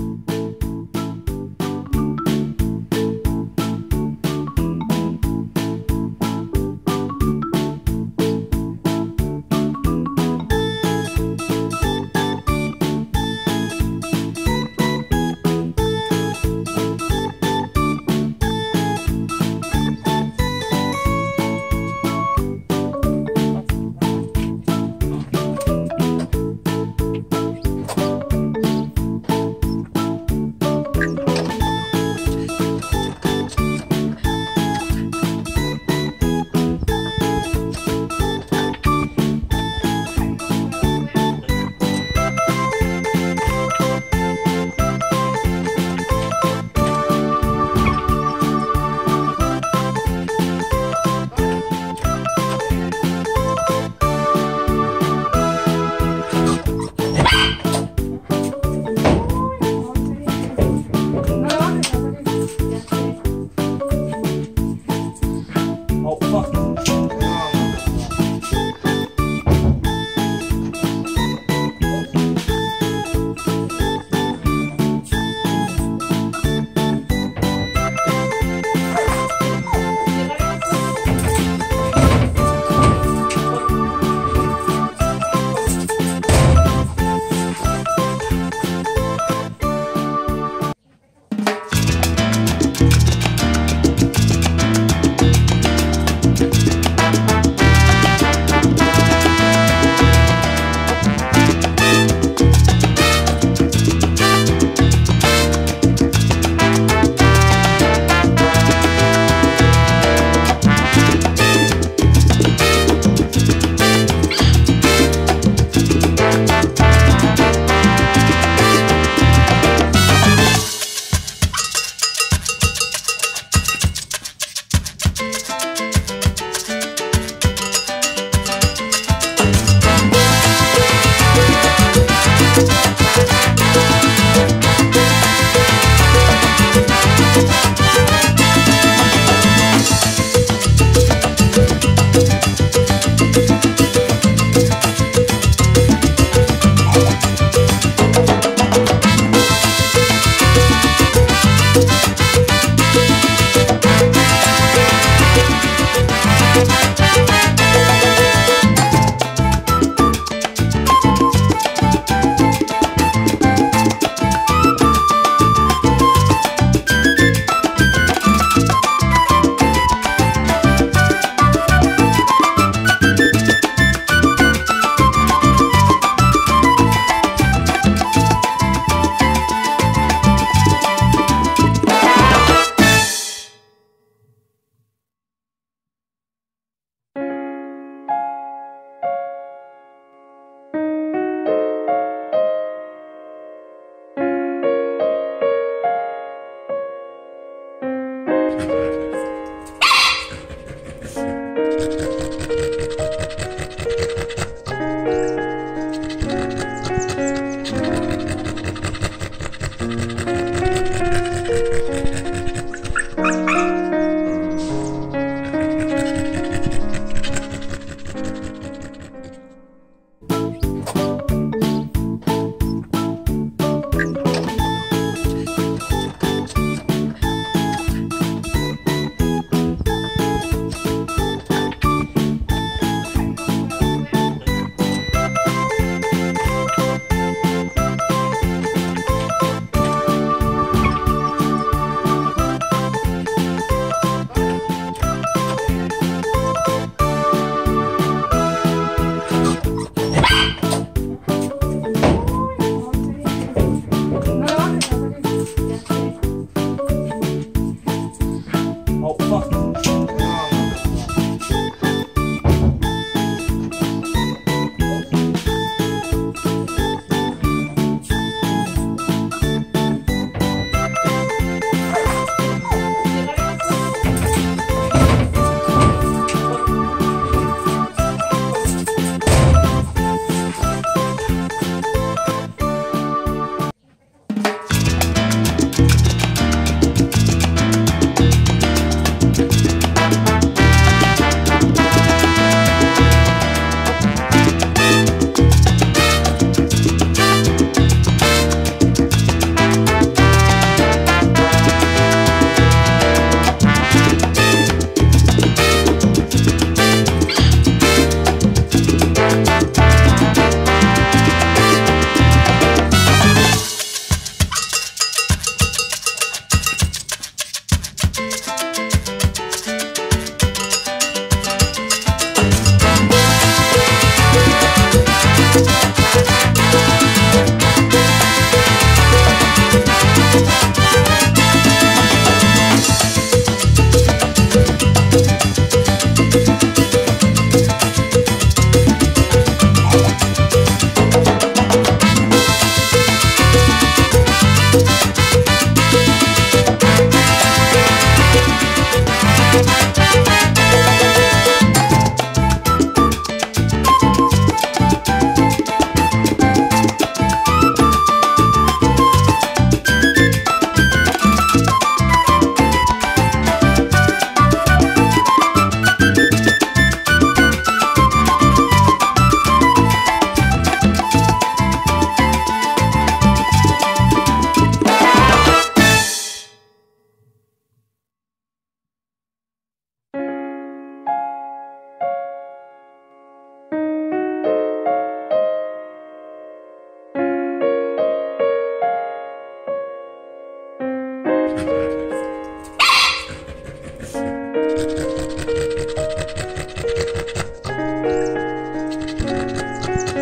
you